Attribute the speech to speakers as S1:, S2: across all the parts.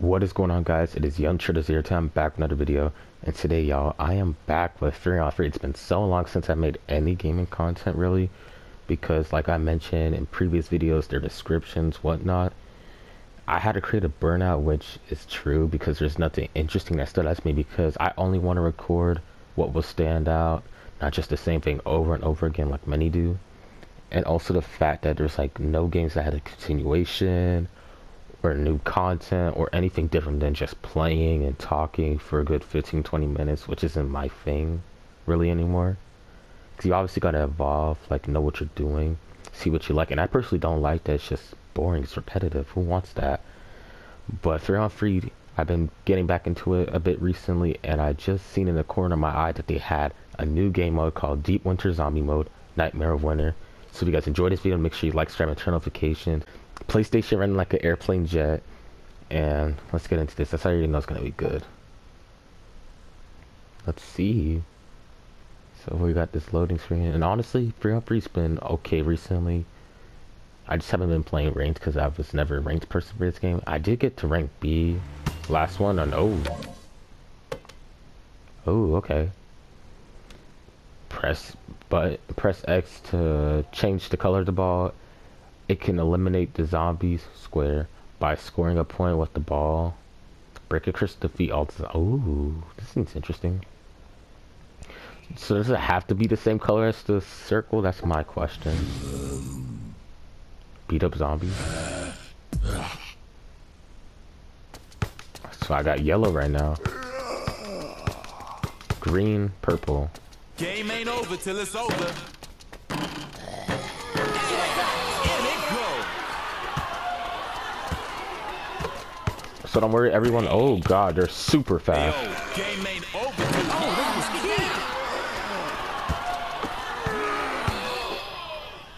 S1: What is going on guys? It is Young Trader Zero Time back with another video and today y'all I am back with Free on Free. It's been so long since I made any gaming content really because like I mentioned in previous videos their descriptions whatnot I had to create a burnout which is true because there's nothing interesting that stood out to me because I only want to record what will stand out not just the same thing over and over again like many do and also the fact that there's like no games that had a continuation or new content or anything different than just playing and talking for a good 15 20 minutes which isn't my thing really anymore. Because you obviously got to evolve like know what you're doing see what you like and i personally don't like that it's just boring it's repetitive who wants that? But free on free i've been getting back into it a bit recently and i just seen in the corner of my eye that they had a new game mode called deep winter zombie mode nightmare of winter so if you guys enjoyed this video make sure you like subscribe and turn notifications PlayStation running like an airplane jet. And let's get into this. That's how you know it's gonna be good. Let's see. So we got this loading screen, and honestly, Free on Free's been okay recently. I just haven't been playing ranked because I was never a ranked person for this game. I did get to rank B last one on oh. Oh, okay. Press but press X to change the color of the ball it can eliminate the zombies square by scoring a point with the ball. Break a crystal defeat all the Ooh, this seems interesting. So does it have to be the same color as the circle? That's my question. Beat up zombies. So I got yellow right now. Green, purple.
S2: Game ain't over till it's over.
S1: So don't worry, everyone. Oh god, they're super fast.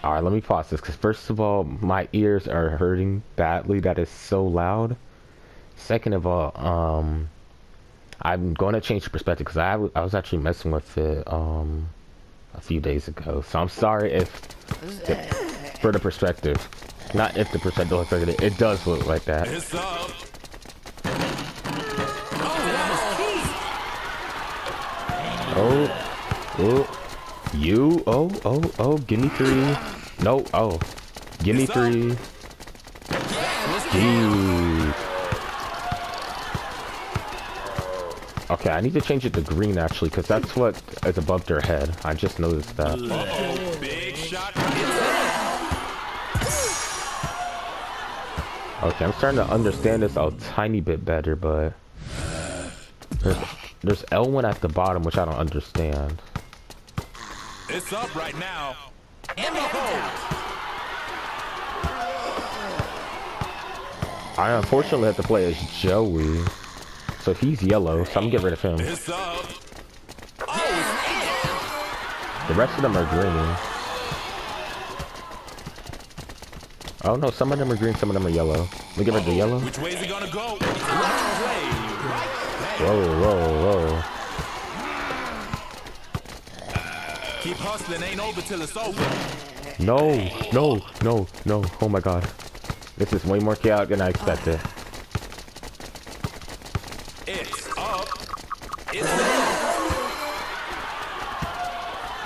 S1: Alright, let me pause this because first of all, my ears are hurting badly. That is so loud. Second of all, um, I'm going to change the perspective because I, I was actually messing with it um, a few days ago. So I'm sorry if, if for the perspective. Not if the perspective looks like it. It does look like that. Oh, oh, you, oh, oh, oh, give me three. No, oh, give me three. Jeez. Okay, I need to change it to green actually, because that's what is above their head. I just noticed that. Okay, I'm starting to understand this a tiny bit better, but there's there's L1 at the bottom, which I don't understand.
S2: It's up right now.
S1: I unfortunately have to play as Joey. So he's yellow, so I'm gonna get rid of him. The rest of them are green. Oh no, some of them are green, some of them are yellow. Let me get rid of the yellow. Which way is he gonna go? Whoa, whoa, whoa.
S2: Keep hustling, ain't over till it's over.
S1: No, no, no, no. Oh my god. This is way more chaotic than I expected.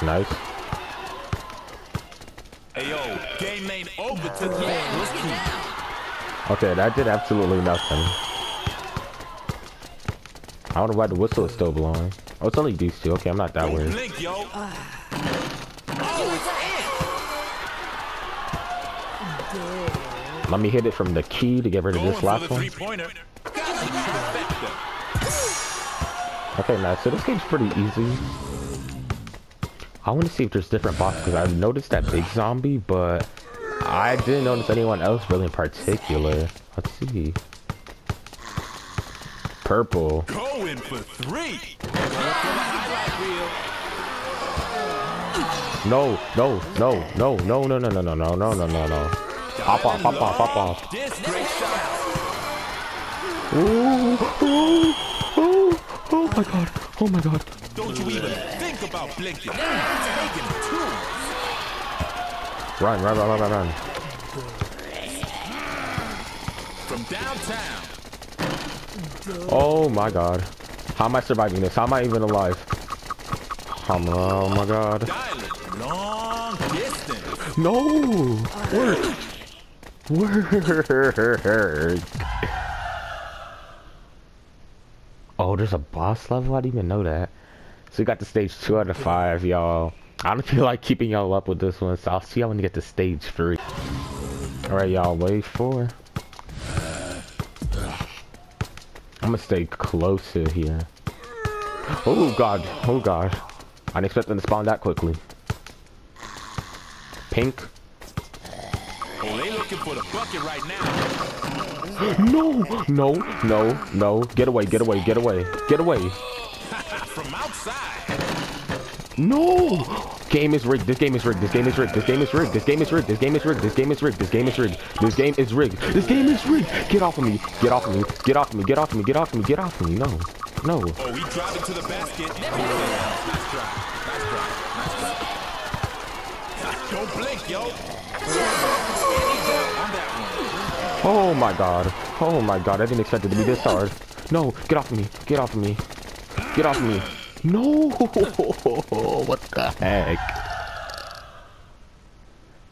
S1: Nice.
S2: Hey yo, game ain't over till the
S1: Okay, that did absolutely nothing. I don't know why the whistle is still blowing. Oh, it's only these two. Okay, I'm not that weird.
S2: Blink, yo. Ah.
S1: Let me hit it from the key to get rid of this last one. Okay, nice. So this game's pretty easy. I want to see if there's different bosses because I've noticed that big zombie, but I didn't notice anyone else really in particular. Let's see purple.
S2: Going for three.
S1: No, no, no, no, no, no, no, no, no, no, no, no, no, no. Hop off, hop off, hop off. Ooh, ooh, ooh, oh my god, oh my god.
S2: Don't you even think about blinking.
S1: Run, run, run, run, run, run.
S2: From downtown.
S1: Oh my god. How am I surviving this? How am I even alive? Um, oh my god.
S2: Dialing. Long distance.
S1: No! Work! Work! Oh, there's a boss level? I didn't even know that. So we got to stage 2 out of 5, y'all. I don't feel like keeping y'all up with this one, so I'll see y'all when you get to stage 3. Alright, y'all, wave 4. I'm gonna stay closer here. Oh god, oh god. I didn't expect them to spawn that quickly. Pink.
S2: Oh, they looking for the bucket right now.
S1: No, no, no, no. Get away, get away, get away, get away.
S2: From outside.
S1: No! Game is rigged. This game is rigged. This game is rigged. This game is rigged. This game is rigged. This game is rigged. This game is rigged. This game is rigged. This game is rigged. This game is rigged. Get off of me. Get off of me. Get off of me. Get off of me. Get off of me. Get off of me. No. No.
S2: Oh, he dropped into the basket. Nice try. Nice try. Nice try. Don't blink, yo.
S1: Oh my god. Oh my god. I didn't expect it to be this hard. No. Get off of me. Get off of me. Get off of me. No. What the heck?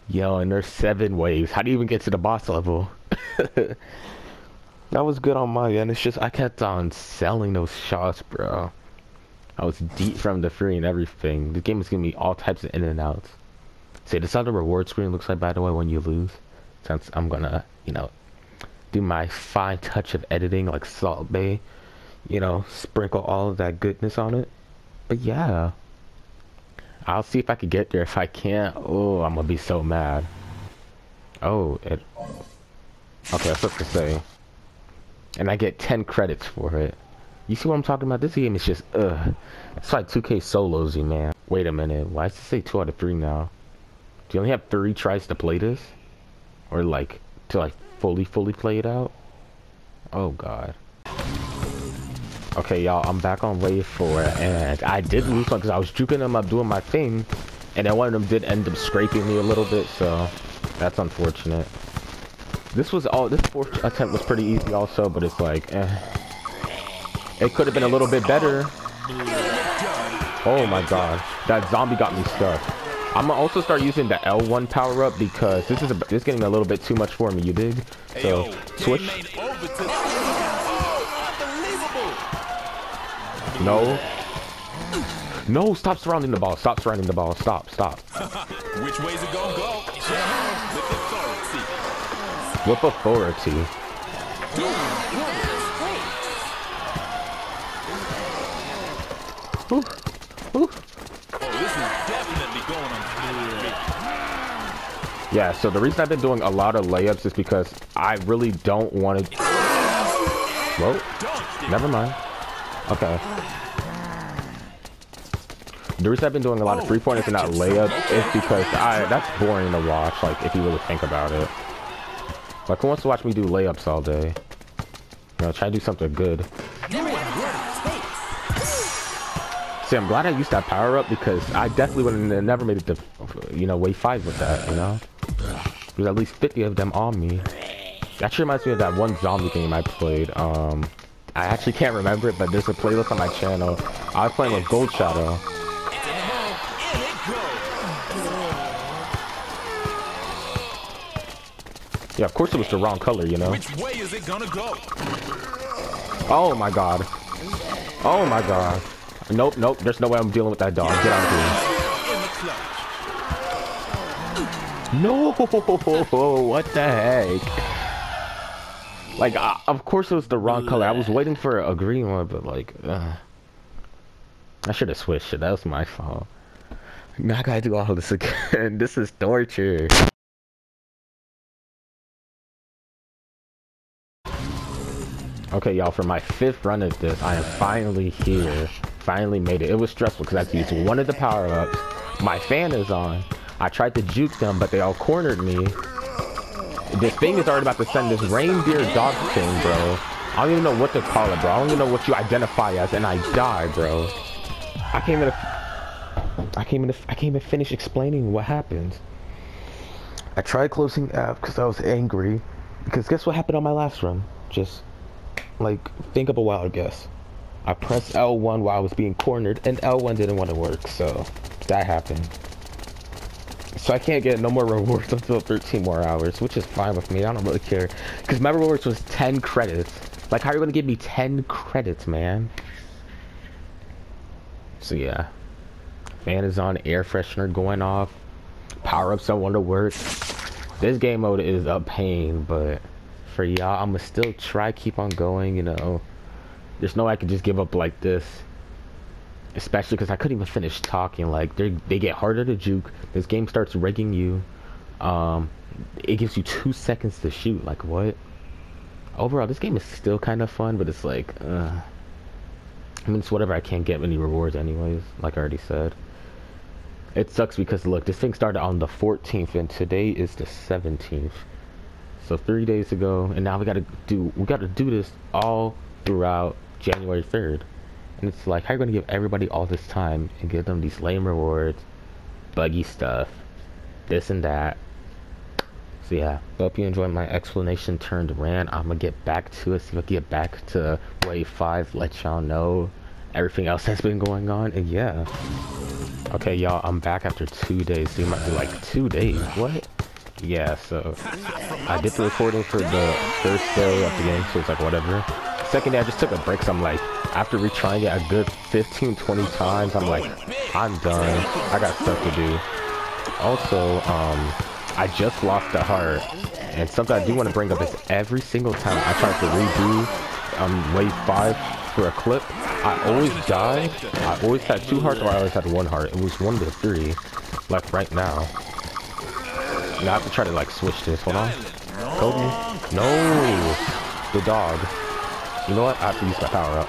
S1: Yo, and there's seven waves. How do you even get to the boss level? that was good on my end. It's just I kept on selling those shots, bro. I was deep from the free and everything. The game is giving me all types of in and outs. See, this is how the reward screen looks like, by the way, when you lose. Since I'm gonna, you know, do my fine touch of editing like Salt Bae. You know, sprinkle all of that goodness on it. But yeah. I'll see if I can get there. If I can't, oh, I'm gonna be so mad. Oh, it... Okay, that's what to say. And I get 10 credits for it. You see what I'm talking about? This game is just, ugh. It's like 2K solos, you man. Wait a minute. Why does it say 2 out of 3 now? Do you only have 3 tries to play this? Or like, to like fully, fully play it out? Oh god. Okay, y'all, I'm back on wave 4, and I did lose one because I was juking them up doing my thing, and then one of them did end up scraping me a little bit, so that's unfortunate. This was all, this fourth attempt was pretty easy also, but it's like, eh. It could have been a little bit better. Oh my god, that zombie got me stuck. I'm gonna also start using the L1 power up because this is a, this is getting a little bit too much for me. You dig? So switch. No. No, stop surrounding the ball. Stop surrounding the ball. Stop, stop.
S2: Which way's it gonna go? With authority.
S1: With authority. Ooh. Ooh.
S2: Oh, this is definitely going on.
S1: Yeah, so the reason I've been doing a lot of layups is because I really don't want to... Whoa. Never mind. Okay. The reason I've been doing a lot of three pointers and not layups is because I that's boring to watch, like if you really think about it. Like who wants to watch me do layups all day? You know, try to do something good. See, I'm glad I used that power up because I definitely would have never made it to, you know, wave five with that, you know? There's at least 50 of them on me. That reminds me of that one zombie game I played. Um, I actually can't remember it, but there's a playlist on my channel. I was playing with Gold Shadow. Yeah, of course it was the wrong color, you know.
S2: Which way is it gonna go?
S1: Oh my god. Oh my god. Nope, nope. There's no way I'm dealing with that dog. Get out of here. No, what the heck? Like, of course it was the wrong color. I was waiting for a green one, but like, uh, I should have switched it. That was my fault. Now I gotta do all this again. this is torture. Okay, y'all, for my fifth run of this, I am finally here. Finally made it. It was stressful because I had to use one of the power-ups. My fan is on. I tried to juke them, but they all cornered me. This thing is already about to send this reindeer dog thing, bro. I don't even know what to call it, bro. I don't even know what you identify as, and I die, bro. I can't even... I can't even... I can't even finish explaining what happened. I tried closing app because I was angry. Because guess what happened on my last run? Just Like, think of a wild guess. I pressed L1 while I was being cornered, and L1 didn't want to work, so that happened. So I can't get no more rewards until 13 more hours, which is fine with me. I don't really care. Because my rewards was 10 credits. Like, how are you going to give me 10 credits, man? So yeah. Fan is on, air freshener going off. Power-ups don't want to work. This game mode is a pain, but for y'all, I'ma still try keep on going, you know. There's no way I can just give up like this. Especially because I couldn't even finish talking. Like, they they get harder to juke. This game starts rigging you. Um, it gives you two seconds to shoot. Like, what? Overall, this game is still kind of fun, but it's like, uh, I mean, it's whatever I can't get any rewards anyways, like I already said. It sucks because, look, this thing started on the 14th, and today is the 17th. So three days ago, and now we gotta do, we gotta do this all throughout January 3rd. And it's like, how are you gonna give everybody all this time and give them these lame rewards, buggy stuff, this and that. So yeah, hope you enjoyed my explanation turned rant. I'm gonna get back to it, see if I get back to wave 5, let y'all know everything else that's been going on, and yeah. Okay, y'all, I'm back after two days. So you might be like, two days? What? Yeah, so I did the recording for the first day of the game, so it's like whatever. Second day, I just took a break, so I'm like, after retrying it a good 15, 20 times, I'm like, I'm done. I got stuff to do. Also, um, I just lost a heart, and something I do want to bring up is every single time I try to redo um, wave 5 for a clip, I always died. I always had two hearts or I always had one heart. It was one to three, like right now. Now I have to try to like switch this. Hold on. Cody. No. The dog. You know what? I have to use my power up.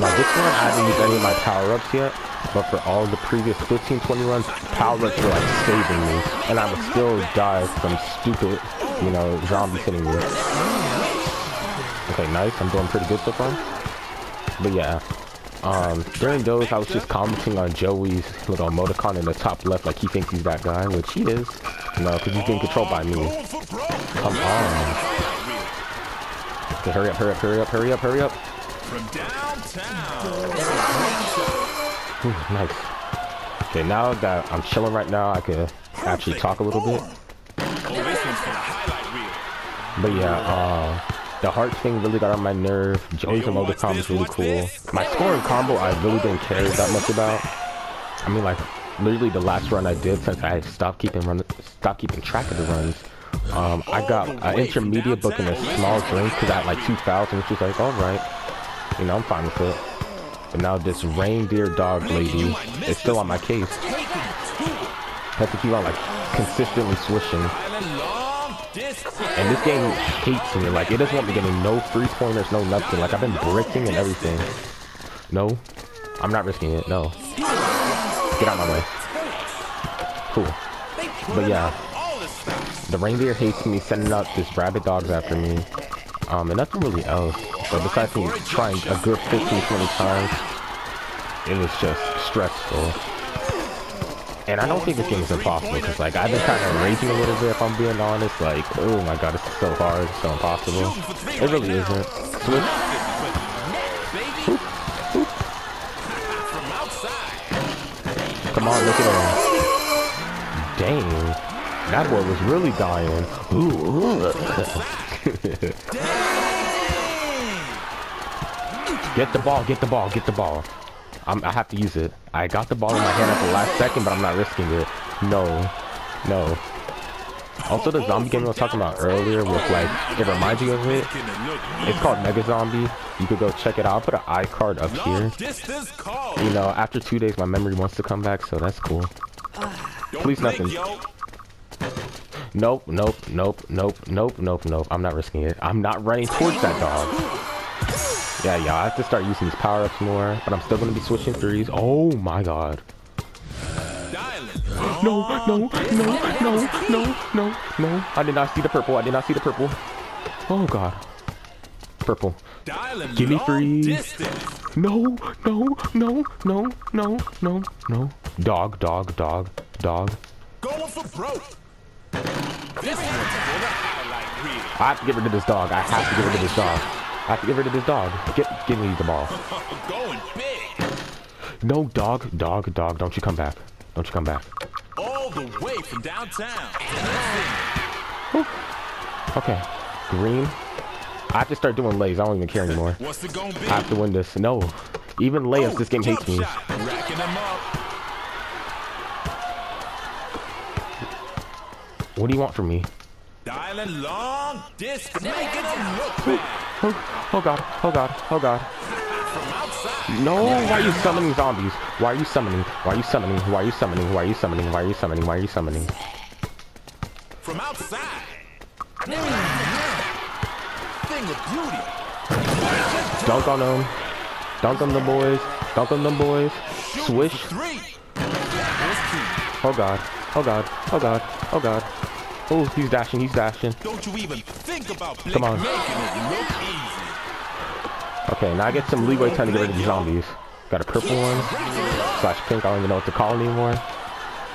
S1: Now this one I haven't used any of my power ups yet. But for all the previous 15, 20 runs, power ups were like saving me. And I would still die from stupid, you know, zombies hitting me. Okay, nice. I'm doing pretty good so far. But yeah, um, during those, I was just commenting on Joey's little emoticon in the top left, like he thinks he's that guy, which he is. Know, because he's being controlled by me. Come on. Okay, hurry up, hurry up, hurry up, hurry up, hurry up.
S2: From downtown.
S1: Ooh, nice. Okay, now that I'm chilling right now, I can actually talk a little bit.
S2: This one's for the highlight reel.
S1: But yeah, uh, the heart thing really got on my nerve. Joey's emoticon is really cool. My scoring combo, I really didn't care that much about. I mean, like, literally the last run I did since I stopped keeping run, stopped keeping track of the runs. Um, I got an intermediate book and a small drink because I had like 2,000, which was like, all right, you know, I'm fine with it. But now this reindeer dog lady is still on my case. Have to keep on like consistently
S2: distance.
S1: And this game hates me. Like, it doesn't want me getting no three pointers, no nothing. Like, I've been bricking and everything. No, I'm not risking it. No. Get out of my way. Cool. But yeah. The reindeer hates me sending out this rabbit dogs after me. Um, and nothing really else. But besides me trying a good 15, 20 times, it was just stressful. And I don't think this game is impossible because, like, I've been kind of raging a little bit if I'm being honest. Like, oh my god, this is so hard, it's so impossible. It really isn't. Switch. Come on, look at. That boy was really dying. Get the ball, get the ball, get the ball. I'm, I have to use it. I got the ball in my hand at the last second, but I'm not risking it. No. No. Also, the zombie game I was talking about earlier with, like, it reminds you of it. It's called Mega Zombie. You could go check it out. I'll put an iCard up here. You know, after two days, my memory wants to come back, so that's cool. Please nothing. Nope, nope, nope, nope, nope, nope, nope. I'm not risking it. I'm not running towards that dog. Yeah, yeah, I have to start using these power-ups more, but I'm still gonna be switching threes. Oh my god. No, no, no, no, no, no, no. I did not see the purple. I did not see the purple. Oh god. Purple. Give me
S2: distance.
S1: No, no, no, no, no, no, no. Dog, dog, dog, dog.
S2: Going for broke. This one's for the highlight reel.
S1: I have to get rid of this dog. I have to get rid of this dog. I have to get rid of this dog. Get, give me the ball.
S2: Going big.
S1: No, dog, dog, dog. Don't you come back. Don't you come back.
S2: All the way from downtown.
S1: Okay. Green. I have to start doing lays. I don't even care anymore.
S2: What's it gonna?
S1: I have to win this. No. Even layups, this game hates me.
S2: shot. Racking them up.
S1: What do you want from me?
S2: Dialing long distance. Making them look bad.
S1: Oh, oh god, oh god, oh god. No, why are you summoning zombies? Why are you summoning? Why are you summoning? Why are you summoning? Why are you summoning? Why are you summoning? Why are you summoning?
S2: From outside. Thing of beauty.
S1: Dunk on them. Dunk on the boys. Dunk on them boys. Swish.
S2: Three. That
S1: Oh god. Oh god. Oh god. Oh god. Oh, he's dashing. He's dashing.
S2: Don't you even think about Blake
S1: Come on.
S2: making it look easy.
S1: Okay, now I get some leeway time to get rid of the zombies. Got a purple one. Slash pink. I don't even know what to call anymore.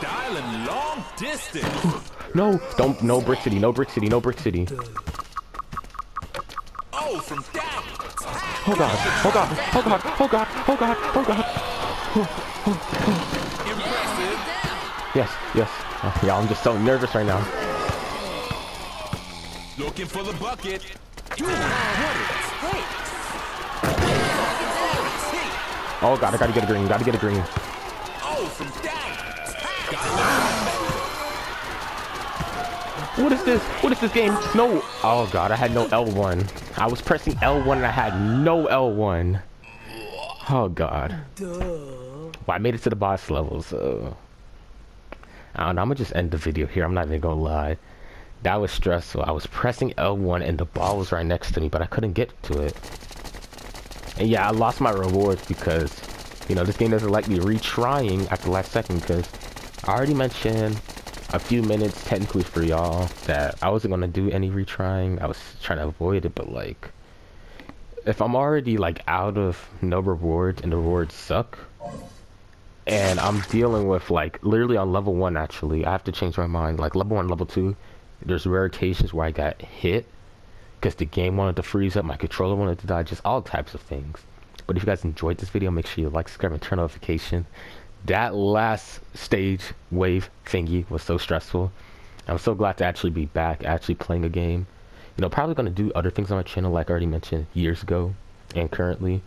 S2: Dialing long distance.
S1: No, don't. No Brick City. No Brick City. No Brick City.
S2: Oh, from down.
S1: Oh god. Oh god. Oh god. Oh god. Oh god. Oh god. Yes. Yes. Oh, yeah, I'm just so nervous right now.
S2: Looking for the bucket. You have what it takes.
S1: Oh god. I gotta get a green. Gotta get a green.
S2: Oh, from down.
S1: What is this? What is this game? No. Oh god, I had no L1. I was pressing L1 and I had no L1. Oh god. Well, I made it to the boss level, so I don't know. I'm gonna just end the video here. I'm not even gonna lie. That was stressful. I was pressing L1 and the ball was right next to me, but I couldn't get to it. And yeah, I lost my rewards because, you know, this game doesn't like me retrying at the last second because I already mentioned a few minutes technically for y'all that I wasn't gonna do any retrying. I was trying to avoid it, but like, if I'm already like out of no rewards and the rewards suck, and I'm dealing with like literally on level one actually, I have to change my mind. Like level one, level two, there's rare occasions where I got hit because the game wanted to freeze up, my controller wanted to die, just all types of things. But if you guys enjoyed this video, make sure you like, subscribe, and turn notification. that last stage wave thingy was so stressful. I'm so glad to actually be back, actually playing a game. You know, probably gonna do other things on my channel, like I already mentioned years ago and currently.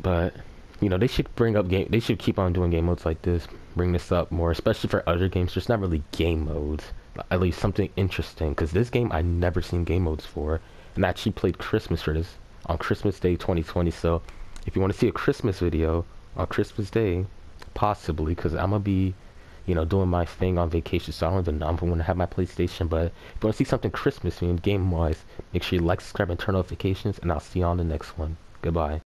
S1: But you know, they should bring up game. They should keep on doing game modes like this. Bring this up more, especially for other games. There's not really game modes. At least something interesting, because this game I never seen game modes for, and I actually played Christmas for this on Christmas Day 2020. So, if you want to see a Christmas video on Christmas Day, possibly, because I'm gonna be, you know, doing my thing on vacation, so I don't even know I'm gonna have my PlayStation. But if you want to see something Christmas themed game wise, make sure you like, subscribe, and turn notifications, and I'll see you on the next one. Goodbye.